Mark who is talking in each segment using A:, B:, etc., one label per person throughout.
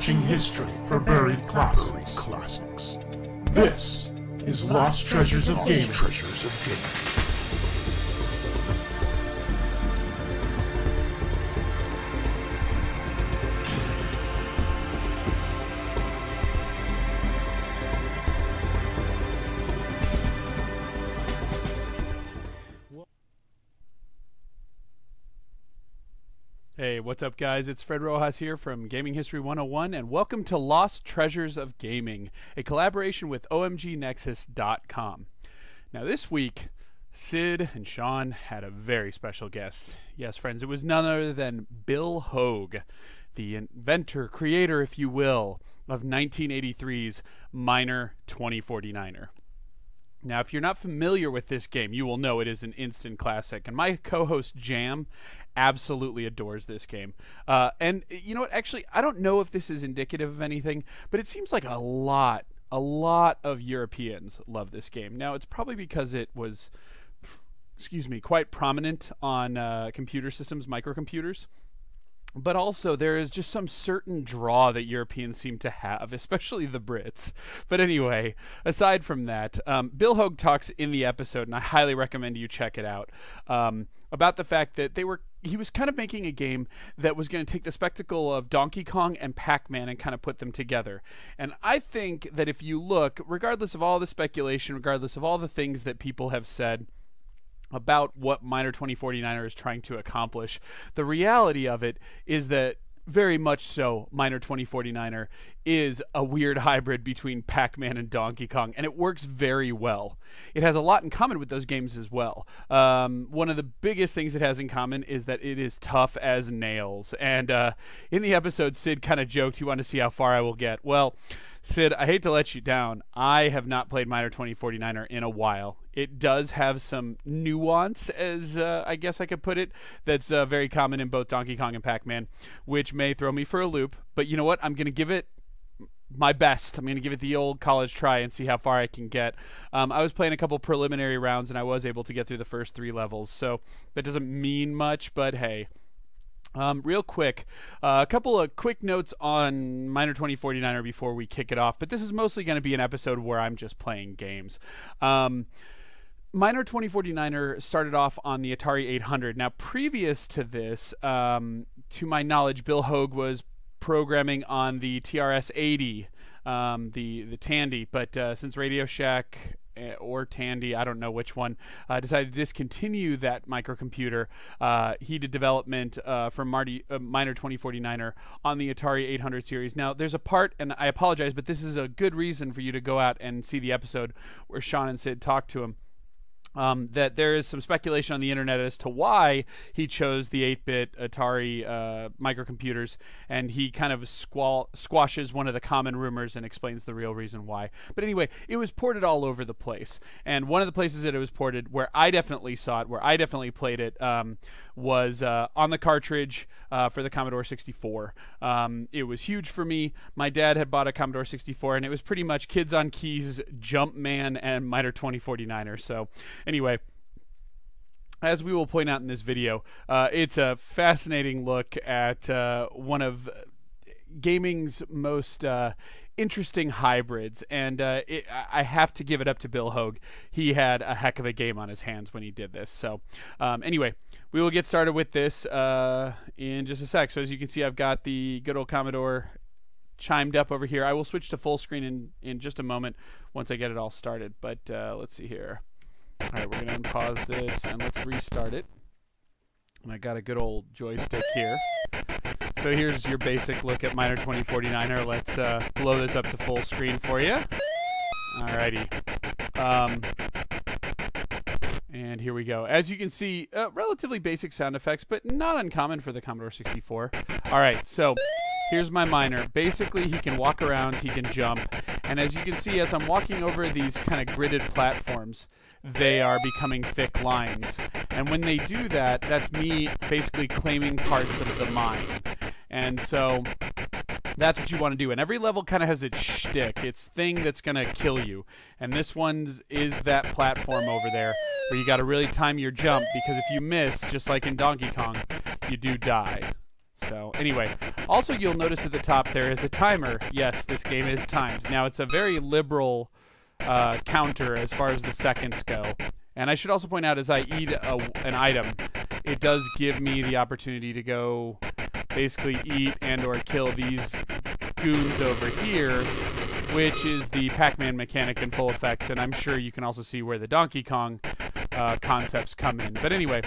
A: searching history for buried classics.
B: classics.
A: This is Lost Treasures of
B: Lost
A: Gaming.
B: treasures of gaming.
C: What's up, guys? It's Fred Rojas here from Gaming History 101, and welcome to Lost Treasures of Gaming, a collaboration with OMGNexus.com. Now, this week, Sid and Sean had a very special guest. Yes, friends, it was none other than Bill Hogue, the inventor, creator, if you will, of 1983's Miner 2049er. Now, if you're not familiar with this game, you will know it is an instant classic. And my co host Jam absolutely adores this game. Uh, and you know what? Actually, I don't know if this is indicative of anything, but it seems like a lot, a lot of Europeans love this game. Now, it's probably because it was, excuse me, quite prominent on uh, computer systems, microcomputers but also there is just some certain draw that Europeans seem to have, especially the Brits. But anyway, aside from that, um, Bill Hogue talks in the episode, and I highly recommend you check it out. Um, about the fact that they were he was kind of making a game that was going to take the spectacle of Donkey Kong and Pac-Man and kind of put them together. And I think that if you look, regardless of all the speculation, regardless of all the things that people have said, about what Miner 2049er is trying to accomplish. The reality of it is that very much so, Miner 2049er is a weird hybrid between Pac Man and Donkey Kong, and it works very well. It has a lot in common with those games as well. Um, one of the biggest things it has in common is that it is tough as nails. And uh, in the episode, Sid kind of joked, You want to see how far I will get? Well, Sid, I hate to let you down. I have not played Miner 2049er in a while. It does have some nuance, as uh, I guess I could put it, that's uh, very common in both Donkey Kong and Pac Man, which may throw me for a loop. But you know what? I'm going to give it my best. I'm going to give it the old college try and see how far I can get. Um, I was playing a couple preliminary rounds and I was able to get through the first three levels, so that doesn't mean much, but hey. Um, real quick, uh, a couple of quick notes on Miner 2049er before we kick it off, but this is mostly going to be an episode where I'm just playing games. Um, Miner 2049er started off on the Atari 800. Now, previous to this, um, to my knowledge, Bill Hogue was programming on the TRS 80, um, the the Tandy, but uh, since Radio Shack or Tandy, I don't know which one, uh, decided to discontinue that microcomputer. Uh, he did development uh, for Marty uh, Miner 2049er on the Atari 800 series. Now, there's a part, and I apologize, but this is a good reason for you to go out and see the episode where Sean and Sid talk to him. Um, that there is some speculation on the internet as to why he chose the 8-bit Atari uh, microcomputers, and he kind of squashes one of the common rumors and explains the real reason why. But anyway, it was ported all over the place, and one of the places that it was ported, where I definitely saw it, where I definitely played it, um, was uh, on the cartridge uh, for the Commodore 64. Um, it was huge for me. My dad had bought a Commodore 64, and it was pretty much Kids on Keys, Jumpman, and Miner 2049er. So anyway as we will point out in this video, uh, it's a fascinating look at uh, one of gaming's most uh, interesting hybrids, and uh, it, I have to give it up to Bill Hogue. He had a heck of a game on his hands when he did this. So, um, anyway, we will get started with this uh, in just a sec. So, as you can see, I've got the good old Commodore chimed up over here. I will switch to full screen in, in just a moment once I get it all started. But uh, let's see here. All right, we're going to unpause this and let's restart it. And I got a good old joystick here. So here's your basic look at Miner 2049er. Let's uh, blow this up to full screen for you. Alrighty. Um, and here we go. As you can see, uh, relatively basic sound effects, but not uncommon for the Commodore 64. Alright, so here's my miner. Basically, he can walk around, he can jump, and as you can see, as I'm walking over these kind of gridded platforms, they are becoming thick lines. And when they do that, that's me basically claiming parts of the mine. And so that's what you want to do. And every level kind of has its shtick, its thing that's going to kill you. And this one is that platform over there where you got to really time your jump because if you miss, just like in Donkey Kong, you do die. So anyway, also you'll notice at the top there is a timer. Yes, this game is timed. Now it's a very liberal uh, counter as far as the seconds go. And I should also point out, as I eat a, an item, it does give me the opportunity to go basically eat and or kill these goons over here, which is the Pac-Man mechanic in full effect. And I'm sure you can also see where the Donkey Kong uh, concepts come in. But anyway,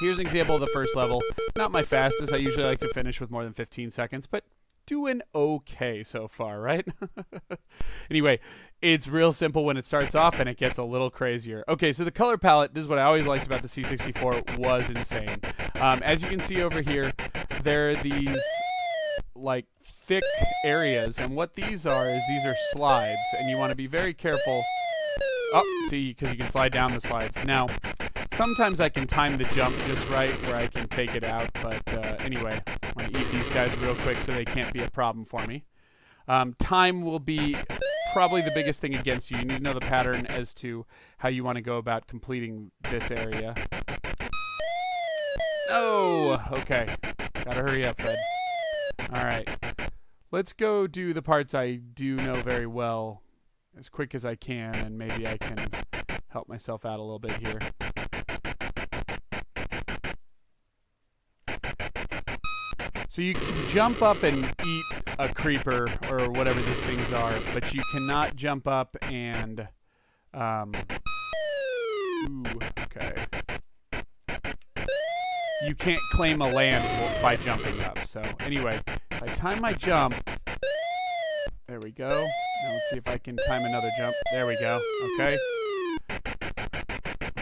C: here's an example of the first level. Not my fastest. I usually like to finish with more than 15 seconds, but doing okay so far, right? anyway, it's real simple when it starts off and it gets a little crazier. Okay, so the color palette, this is what I always liked about the C64, was insane. Um, as you can see over here, there are these like thick areas, and what these are is these are slides, and you want to be very careful. Oh, see, because you can slide down the slides. Now, sometimes I can time the jump just right where I can take it out, but uh, anyway, to eat these guys real quick so they can't be a problem for me. Um, time will be probably the biggest thing against you. You need to know the pattern as to how you want to go about completing this area. Oh, okay. Gotta hurry up, Fred. Alright. Let's go do the parts I do know very well as quick as I can, and maybe I can help myself out a little bit here. So you can jump up and eat a creeper or whatever these things are, but you cannot jump up and um ooh, okay. You can't claim a land by jumping up. So anyway, if I time my jump, there we go. Now let's see if I can time another jump. There we go. Okay.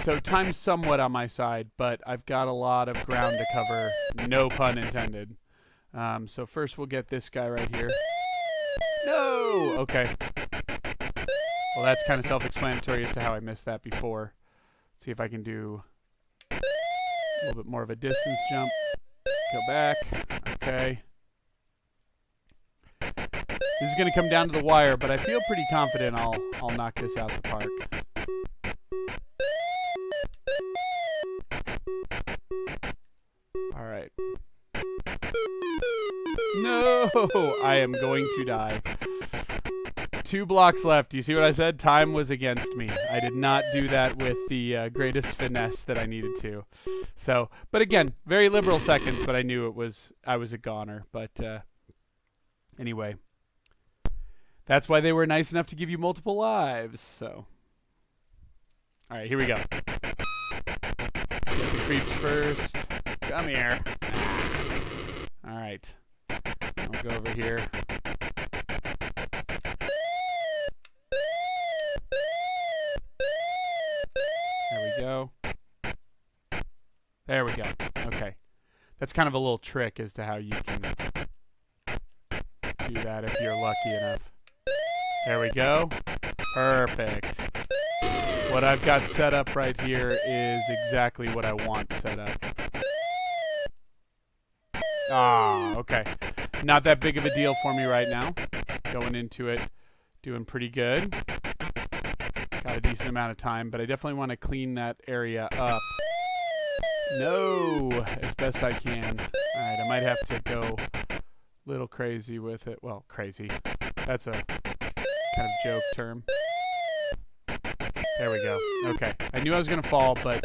C: So time's somewhat on my side, but I've got a lot of ground to cover. No pun intended. Um, so first we'll get this guy right here. No! Okay. Well, that's kind of self-explanatory as to how I missed that before. Let's see if I can do a little bit more of a distance jump. Go back. Okay. This is going to come down to the wire, but I feel pretty confident I'll I'll knock this out the park. All right. No, I am going to die. Two blocks left. You see what I said? Time was against me. I did not do that with the uh, greatest finesse that I needed to. So, but again, very liberal seconds, but I knew it was I was a goner. But uh, anyway, that's why they were nice enough to give you multiple lives. So, all right, here we go. Get the creeps first. Come here. All right. I'll go over here. There we go. There we go. Okay. That's kind of a little trick as to how you can do that if you're lucky enough. There we go. Perfect. What I've got set up right here is exactly what I want set up. Ah, okay. Not that big of a deal for me right now. Going into it, doing pretty good. Got a decent amount of time, but I definitely want to clean that area up. No, as best I can. All right, I might have to go a little crazy with it. Well, crazy. That's a kind of joke term. There we go. Okay. I knew I was going to fall, but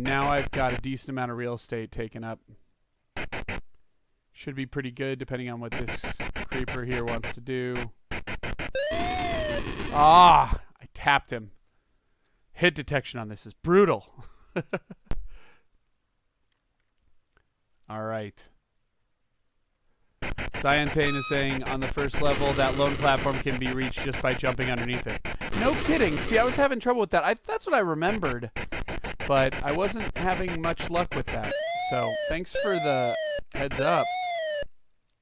C: now I've got a decent amount of real estate taken up. Should be pretty good depending on what this creeper here wants to do. Ah, I tapped him. Hit detection on this is brutal. All right. Cyantane is saying on the first level that lone platform can be reached just by jumping underneath it. No kidding. See, I was having trouble with that. I, that's what I remembered, but I wasn't having much luck with that. So thanks for the heads up.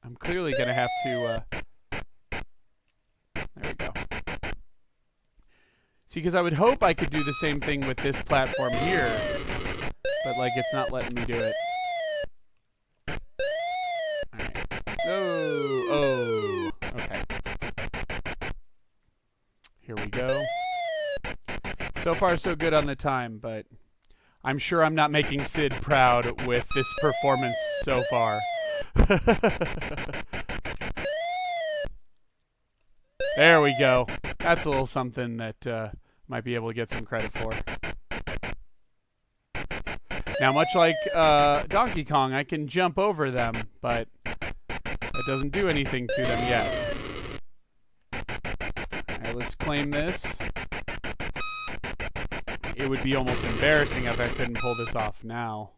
C: I'm clearly going to have to... Uh, there we go. See, because I would hope I could do the same thing with this platform here, but, like, it's not letting me do it. Oh, oh, okay. Here we go. So far, so good on the time, but I'm sure I'm not making Sid proud with this performance so far. there we go. That's a little something that uh, might be able to get some credit for. Now, much like uh, Donkey Kong, I can jump over them, but it doesn't do anything to them yet. Alright, let's claim this. It would be almost embarrassing if I couldn't pull this off now.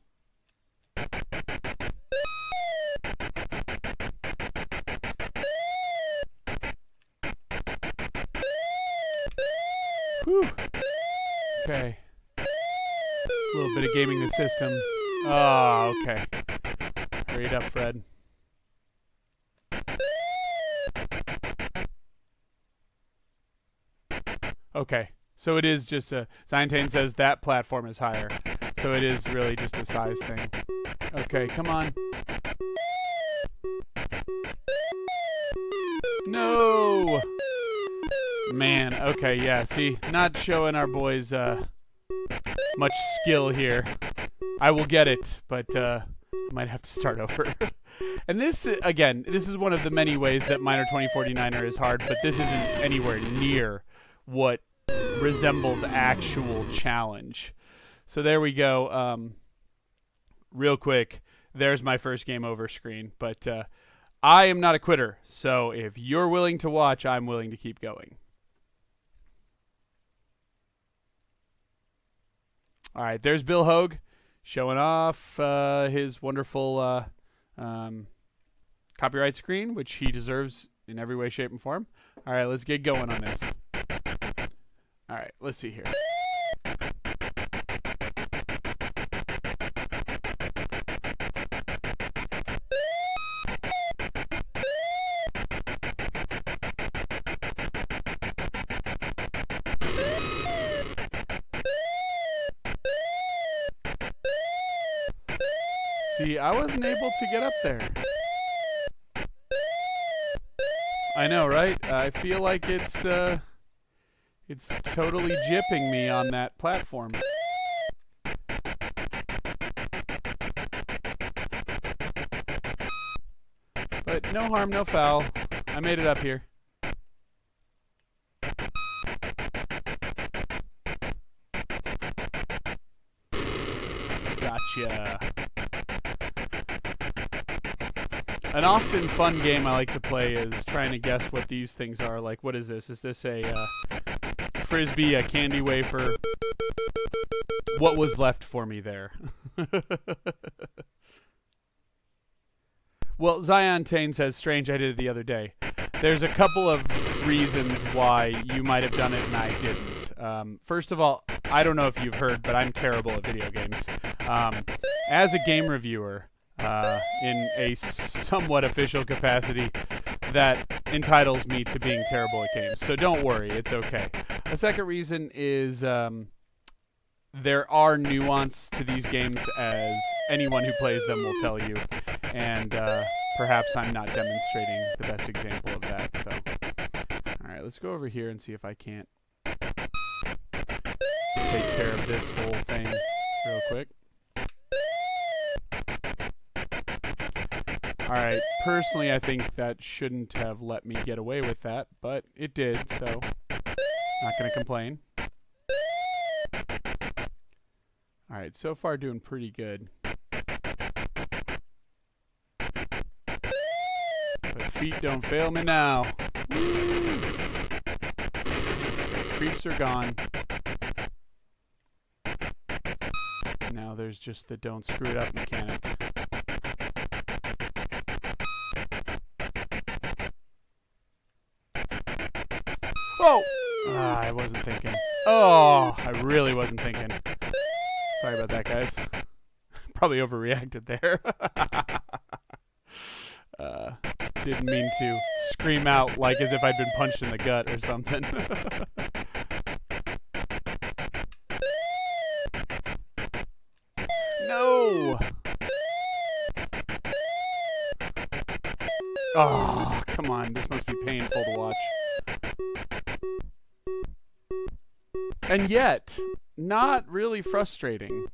C: Okay. A little bit of gaming the system. Oh, okay. Hurry it up, Fred. Okay. So it is just a. Ziantane says that platform is higher. So it is really just a size thing. Okay, come on. Man, okay, yeah, see, not showing our boys uh, much skill here. I will get it, but uh, I might have to start over. and this, again, this is one of the many ways that Miner 2049er is hard, but this isn't anywhere near what resembles actual challenge. So there we go. Um, real quick, there's my first game over screen. But uh, I am not a quitter. So if you're willing to watch, I'm willing to keep going. All right, there's Bill Hogue showing off uh, his wonderful uh, um, copyright screen, which he deserves in every way, shape, and form. All right, let's get going on this. All right, let's see here. I wasn't able to get up there. I know, right? I feel like it's, uh... It's totally jipping me on that platform. But no harm, no foul. I made it up here. An often fun game I like to play is trying to guess what these things are. Like, what is this? Is this a uh, frisbee, a candy wafer. What was left for me there? well, Zion Tane says, strange, I did it the other day. There's a couple of reasons why you might have done it and I didn't. Um, first of all, I don't know if you've heard, but I'm terrible at video games. Um, as a game reviewer, uh, in a somewhat official capacity, that entitles me to being terrible at games. So don't worry, it's okay. A second reason is um, there are nuance to these games, as anyone who plays them will tell you, and uh, perhaps I'm not demonstrating the best example of that. So, all right, let's go over here and see if I can't take care of this whole thing real quick. All right, personally, I think that shouldn't have let me get away with that, but it did, so not going to complain. All right, so far doing pretty good. But feet don't fail me now. Creeps are gone. Now there's just the don't screw it up mechanic. Overreacted there. uh, didn't mean to scream out like as if I'd been punched in the gut or something. no! Oh, come on. This must be painful to watch. And yet, not really frustrating.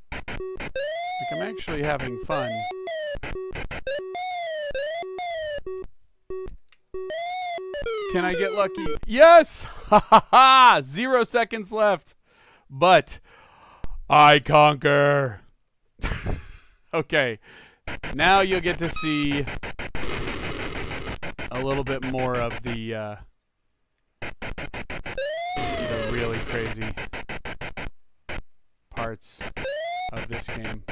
C: Like I'm actually having fun. Can I get lucky? Yes! Ha ha ha! Zero seconds left. But I conquer. okay. Now you'll get to see a little bit more of the uh, the really crazy parts of this game.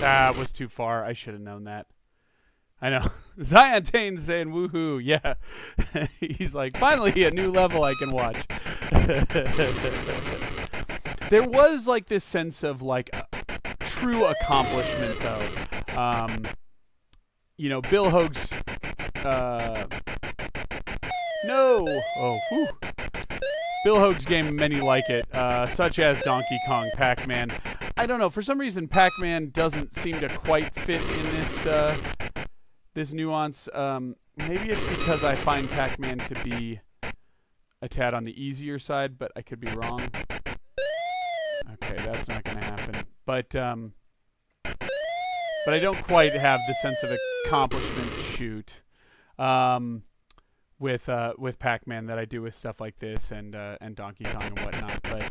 C: That was too far. I should have known that. I know. Zion Tane's saying woohoo. Yeah. He's like, finally a new level I can watch. there was like this sense of like true accomplishment though. Um, you know, Bill Hogue's uh, no. Oh, whew. Bill Hogue's game, many like it, uh, such as Donkey Kong, Pac-Man. I don't know. For some reason, Pac-Man doesn't seem to quite fit in this uh, this nuance. Um, maybe it's because I find Pac-Man to be a tad on the easier side, but I could be wrong. Okay, that's not going to happen. But um, but I don't quite have the sense of accomplishment shoot um, with uh, with Pac-Man that I do with stuff like this and uh, and Donkey Kong and whatnot. But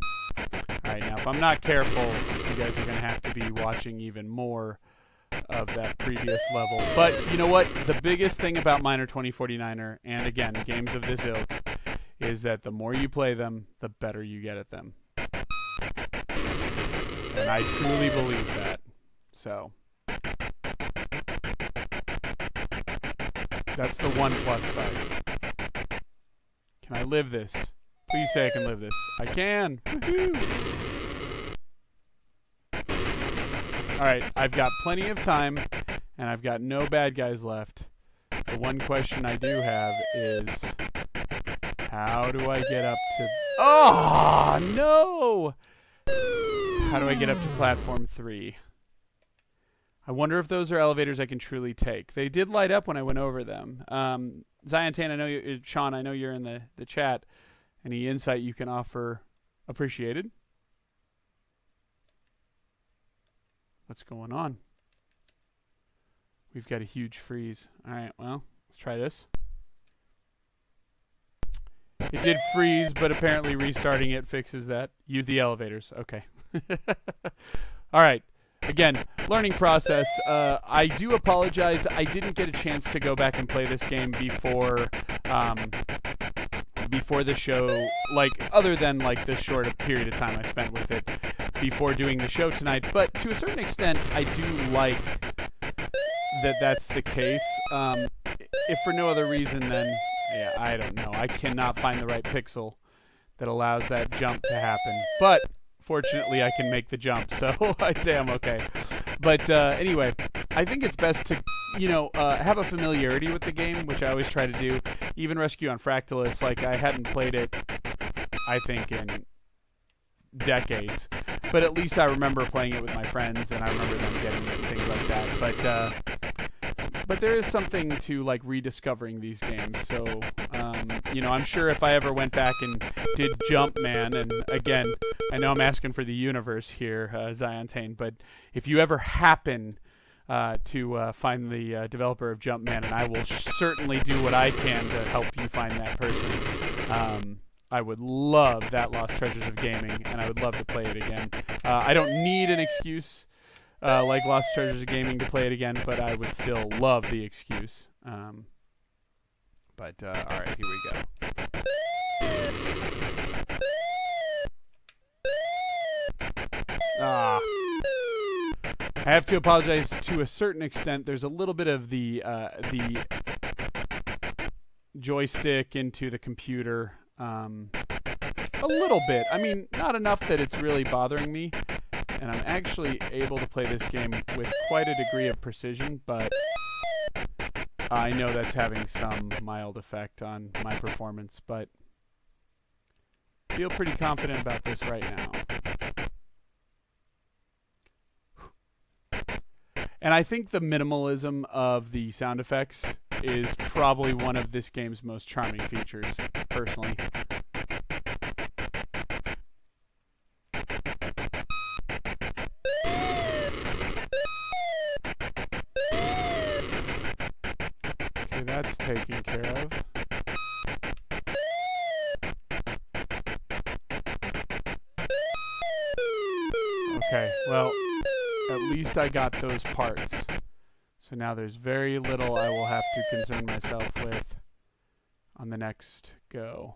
C: all right, now if I'm not careful, you guys are going to have to be watching even more of that previous level. But you know what? The biggest thing about Miner 2049er, and again, games of this ilk, is that the more you play them, the better you get at them. And I truly believe that. So. That's the one plus side. Can I live this? Please say I can live this. I can. Alright, I've got plenty of time, and I've got no bad guys left. The one question I do have is, how do I get up to... Oh, no! How do I get up to platform 3? I wonder if those are elevators I can truly take. They did light up when I went over them. Um, Zion I know you, uh, Sean, I know you're in the, the chat. Any insight you can offer appreciated. What's going on? We've got a huge freeze. All right, well, let's try this. It did freeze, but apparently restarting it fixes that. Use the elevators. Okay. All right. Again, learning process. Uh, I do apologize. I didn't get a chance to go back and play this game before um, before the show. Like other than like the short period of time I spent with it before doing the show tonight. But to a certain extent, I do like that that's the case. Um, if for no other reason, then yeah, I don't know. I cannot find the right pixel that allows that jump to happen. But fortunately, I can make the jump, so I'd say I'm okay. But uh, anyway, I think it's best to, you know, uh, have a familiarity with the game, which I always try to do. Even Rescue on Fractalus, like I hadn't played it, I think in decades, but at least I remember playing it with my friends, and I remember them getting it and things like that. But uh, but there is something to like rediscovering these games. So um, you know, I'm sure if I ever went back and did Jumpman, and again, I know I'm asking for the universe here, uh, Zion Tane, but if you ever happen uh, to uh, find the uh, developer of Jumpman, and I will certainly do what I can to help you find that person. Um, I would love that Lost Treasures of Gaming, and I would love to play it again. Uh, I don't need an excuse uh, like Lost Treasures of Gaming to play it again, but I would still love the excuse. Um, but uh, all right, here we go. Ah. I have to apologize to a certain extent. There's a little bit of the uh, the joystick into the computer um, a little bit. I mean, not enough that it's really bothering me. And I'm actually able to play this game with quite a degree of precision, but I know that's having some mild effect on my performance, but feel pretty confident about this right now. And I think the minimalism of the sound effects is probably one of this game's most charming features, personally. Taken care of. Okay, well, at least I got those parts. So now there's very little I will have to concern myself with on the next go.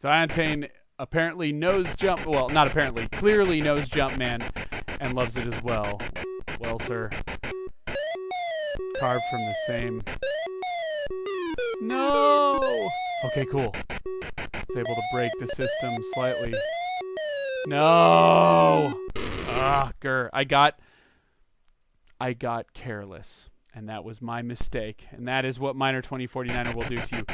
C: Ziantane apparently knows jump, well, not apparently, clearly knows Jumpman and loves it as well. Well, sir. Carved from the same. No! Okay, cool. It's able to break the system slightly. No! Ah, grr. I got I got careless. And that was my mistake. And that is what Miner 2049er will do to you.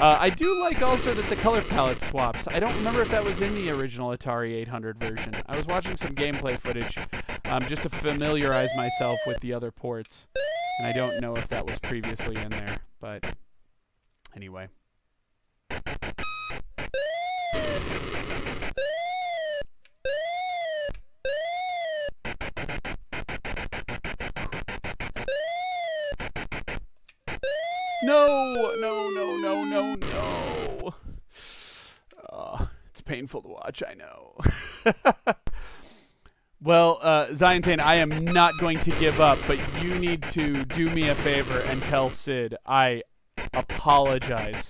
C: Uh, I do like also that the color palette swaps. I don't remember if that was in the original Atari 800 version. I was watching some gameplay footage um, just to familiarize myself with the other ports. And I don't know if that was previously in there. But anyway. No, no, no, no, no, no. Uh, it's painful to watch, I know. well, uh, Ziantane, I am not going to give up, but you need to do me a favor and tell Sid I apologize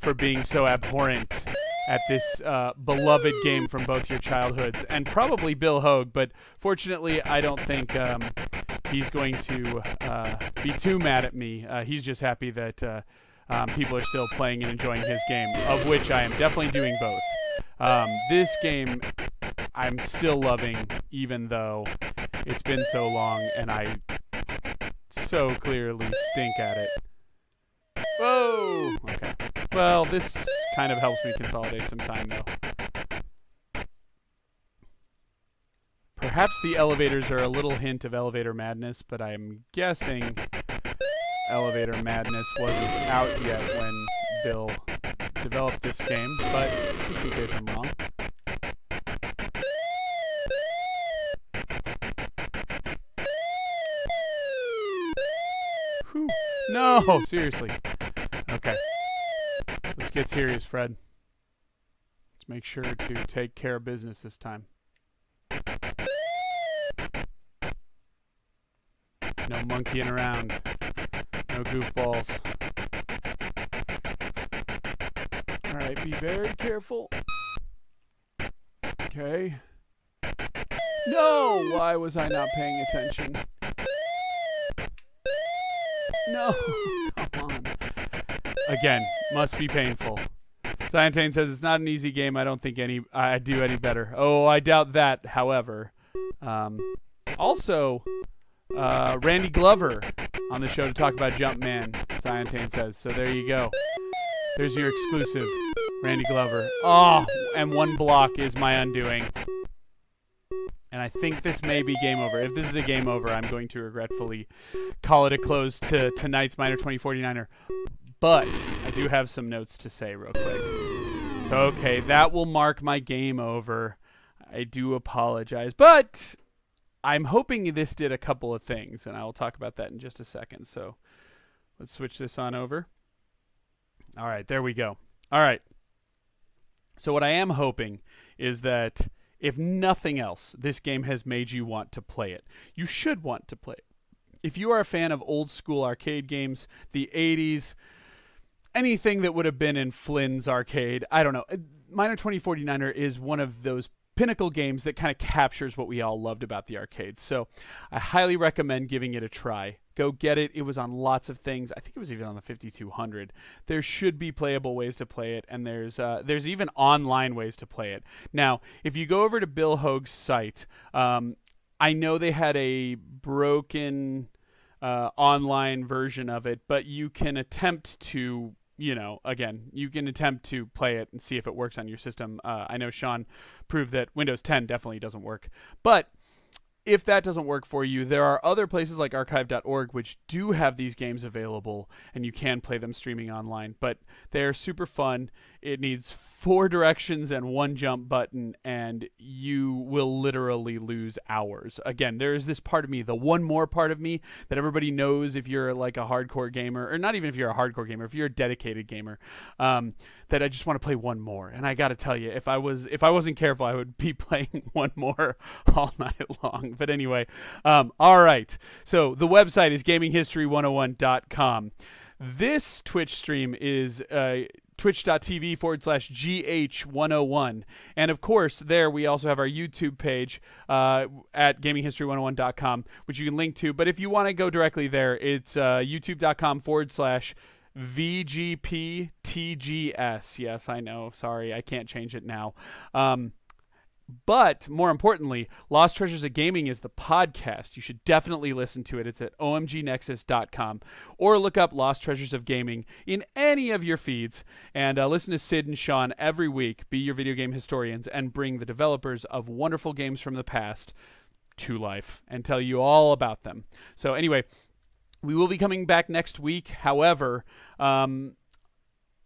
C: for being so abhorrent at this uh, beloved game from both your childhoods and probably Bill Hogue, but fortunately, I don't think um, he's going to uh, be too mad at me. Uh, he's just happy that uh, um, people are still playing and enjoying his game, of which I am definitely doing both. Um, this game I'm still loving, even though it's been so long and I so clearly stink at it. Whoa! Okay. Well, this kind of helps me consolidate some time, though. Perhaps the elevators are a little hint of elevator madness, but I'm guessing elevator madness wasn't out yet when Bill developed this game, but just in case I'm wrong. No, seriously. Okay. Let's get serious, Fred. Let's make sure to take care of business this time. No monkeying around. No goofballs. Alright, be very careful. Okay. No! Why was I not paying attention? No! Again, must be painful. Ziantane says it's not an easy game. I don't think any I do any better. Oh, I doubt that. However, um, also uh, Randy Glover on the show to talk about Jumpman. Ziantane says so. There you go. There's your exclusive, Randy Glover. Oh, and one block is my undoing. Think this may be game over. If this is a game over, I'm going to regretfully call it a close to tonight's Miner 2049er. But I do have some notes to say real quick. So, okay, that will mark my game over. I do apologize. But I'm hoping this did a couple of things, and I will talk about that in just a second. So let's switch this on over. All right, there we go. All right. So, what I am hoping is that if nothing else, this game has made you want to play it. You should want to play it. If you are a fan of old school arcade games, the 80s, anything that would have been in Flynn's arcade, I don't know. Uh, Miner 2049er is one of those pinnacle games that kind of captures what we all loved about the arcades. So I highly recommend giving it a try. Go get it. It was on lots of things. I think it was even on the 5200. There should be playable ways to play it, and there's uh, there's even online ways to play it. Now, if you go over to Bill Hogue's site, um, I know they had a broken uh, online version of it, but you can attempt to you know, again, you can attempt to play it and see if it works on your system. Uh, I know Sean proved that Windows 10 definitely doesn't work, but if that doesn't work for you, there are other places like archive.org which do have these games available and you can play them streaming online. But they're super fun. It needs four directions and one jump button, and you will literally lose hours. Again, there is this part of me, the one more part of me that everybody knows if you're like a hardcore gamer, or not even if you're a hardcore gamer, if you're a dedicated gamer, um, that I just want to play one more. And I got to tell you, if I was if I wasn't careful, I would be playing one more all night long. But anyway, um, all right. So the website is gaminghistory101.com. This Twitch stream is uh, twitch.tv forward slash GH101. And of course, there we also have our YouTube page uh, at gaminghistory101.com, which you can link to. But if you want to go directly there, it's uh, youtube.com forward slash VGPTGS. Yes, I know. Sorry, I can't change it now. Um, but more importantly, Lost Treasures of Gaming is the podcast. You should definitely listen to it. It's at omgnexus.com or look up Lost Treasures of Gaming in any of your feeds and uh, listen to Sid and Sean every week, be your video game historians, and bring the developers of wonderful games from the past to life and tell you all about them. So, anyway, we will be coming back next week. However, um,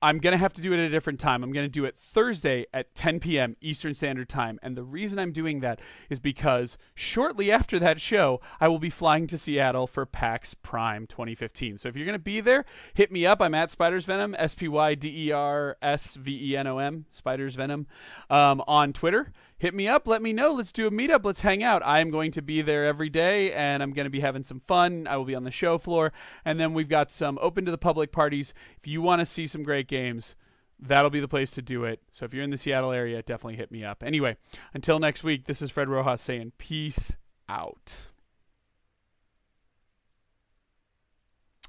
C: I'm going to have to do it at a different time. I'm going to do it Thursday at 10 p.m. Eastern Standard Time. And the reason I'm doing that is because shortly after that show, I will be flying to Seattle for PAX Prime 2015. So if you're going to be there, hit me up. I'm at Spiders Venom, S P Y D E R S V E N O M, Spiders Venom, um, on Twitter hit me up. Let me know. Let's do a meetup. Let's hang out. I am going to be there every day and I'm going to be having some fun. I will be on the show floor. And then we've got some open to the public parties. If you want to see some great games, that'll be the place to do it. So if you're in the Seattle area, definitely hit me up. Anyway, until next week, this is Fred Rojas saying peace out.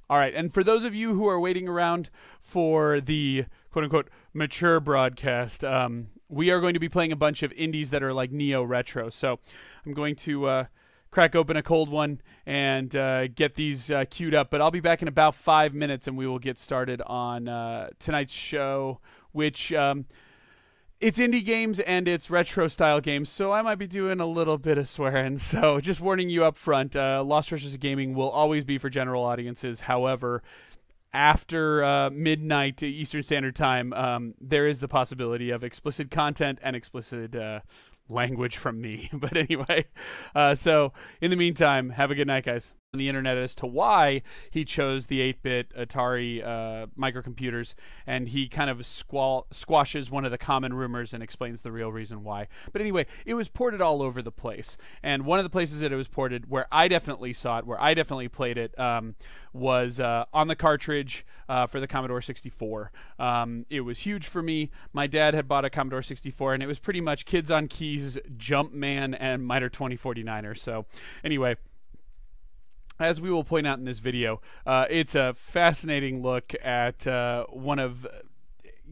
C: All right, and for those of you who are waiting around for the quote unquote mature broadcast, um, we are going to be playing a bunch of indies that are like neo retro. So I'm going to uh, crack open a cold one and uh, get these uh, queued up. But I'll be back in about five minutes and we will get started on uh, tonight's show, which. Um, it's indie games and it's retro style games, so I might be doing a little bit of swearing. So just warning you up front, uh, Lost Treasures of Gaming will always be for general audiences. However, after uh, midnight Eastern Standard Time, um, there is the possibility of explicit content and explicit uh, language from me. but anyway, uh, so in the meantime, have a good night, guys on the internet as to why he chose the 8-bit Atari uh, microcomputers, and he kind of squall- squashes one of the common rumors and explains the real reason why. But anyway, it was ported all over the place, and one of the places that it was ported, where I definitely saw it, where I definitely played it, um, was uh, on the cartridge uh, for the Commodore 64. Um, it was huge for me. My dad had bought a Commodore 64, and it was pretty much Kids on Keys, Jumpman, and Miner 2049er. So anyway as we will point out in this video, uh, it's a fascinating look at uh, one of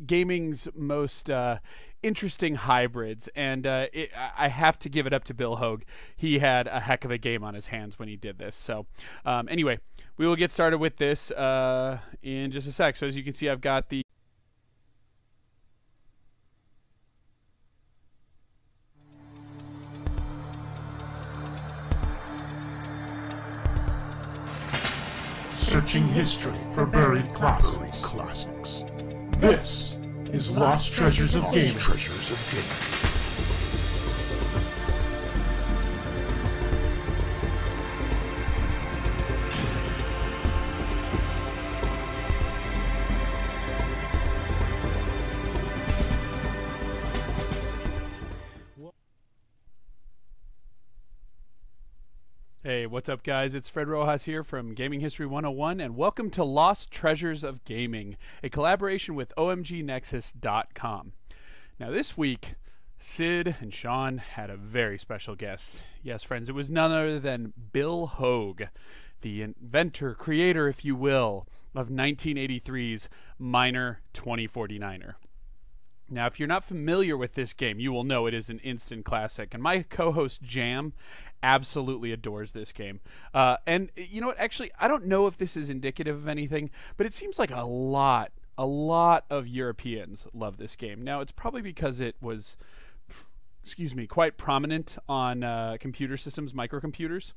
C: gaming's most uh, interesting hybrids, and uh, it, I have to give it up to Bill Hogue. He had a heck of a game on his hands when he did this. So, um, anyway, we will get started with this uh, in just a sec. So, as you can see, I've got the
A: searching history for buried classics.
B: classics.
A: This is Lost Treasures of
B: Lost
A: Gaming.
B: treasures of gaming.
C: Hey, what's up, guys? It's Fred Rojas here from Gaming History 101, and welcome to Lost Treasures of Gaming, a collaboration with OMGNexus.com. Now, this week, Sid and Sean had a very special guest. Yes, friends, it was none other than Bill Hogue, the inventor, creator, if you will, of 1983's Miner 2049er. Now, if you're not familiar with this game, you will know it is an instant classic. And my co host Jam absolutely adores this game. Uh, and you know what? Actually, I don't know if this is indicative of anything, but it seems like a lot, a lot of Europeans love this game. Now, it's probably because it was excuse me, quite prominent on uh, computer systems, microcomputers.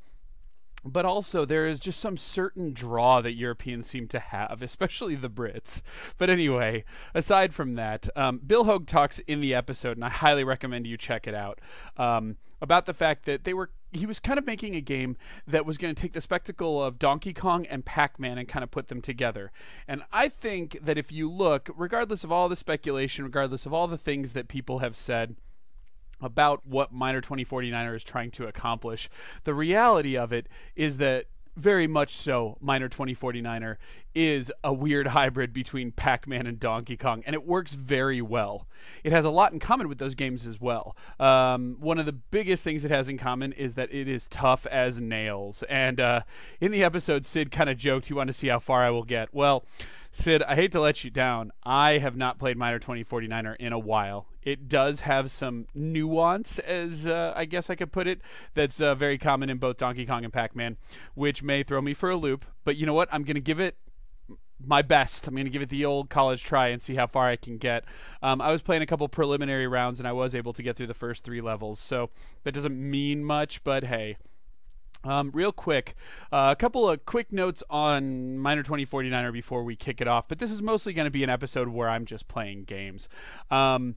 C: But also, there is just some certain draw that Europeans seem to have, especially the Brits. But anyway, aside from that, um, Bill Hogue talks in the episode, and I highly recommend you check it out, um, about the fact that they were he was kind of making a game that was going to take the spectacle of Donkey Kong and Pac Man and kind of put them together. And I think that if you look, regardless of all the speculation, regardless of all the things that people have said, about what Miner 2049er is trying to accomplish. The reality of it is that very much so, Miner 2049er is a weird hybrid between Pac Man and Donkey Kong, and it works very well. It has a lot in common with those games as well. Um, one of the biggest things it has in common is that it is tough as nails. And uh, in the episode, Sid kind of joked he wanted to see how far I will get. Well, Sid, I hate to let you down. I have not played Miner 2049er in a while. It does have some nuance, as uh, I guess I could put it, that's uh, very common in both Donkey Kong and Pac Man, which may throw me for a loop. But you know what? I'm going to give it my best. I'm going to give it the old college try and see how far I can get. Um, I was playing a couple preliminary rounds and I was able to get through the first three levels, so that doesn't mean much, but hey. Um, real quick, uh, a couple of quick notes on Miner 2049er before we kick it off, but this is mostly going to be an episode where I'm just playing games. Um,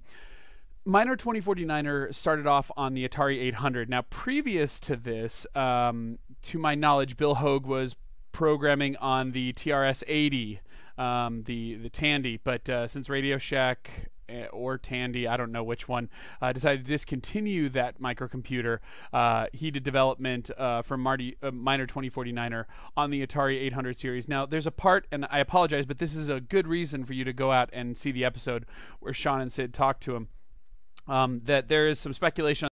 C: Miner 2049er started off on the Atari 800. Now, previous to this, um, to my knowledge, Bill Hogue was programming on the TRS 80, um, the the Tandy, but uh, since Radio Shack Eh, or Tandy, I don't know which one, uh, decided to discontinue that microcomputer. Uh, he did development uh, for Marty uh, Miner 2049er on the Atari 800 series. Now, there's a part, and I apologize, but this is a good reason for you to go out and see the episode where Sean and Sid talk to him. Um, that there is some speculation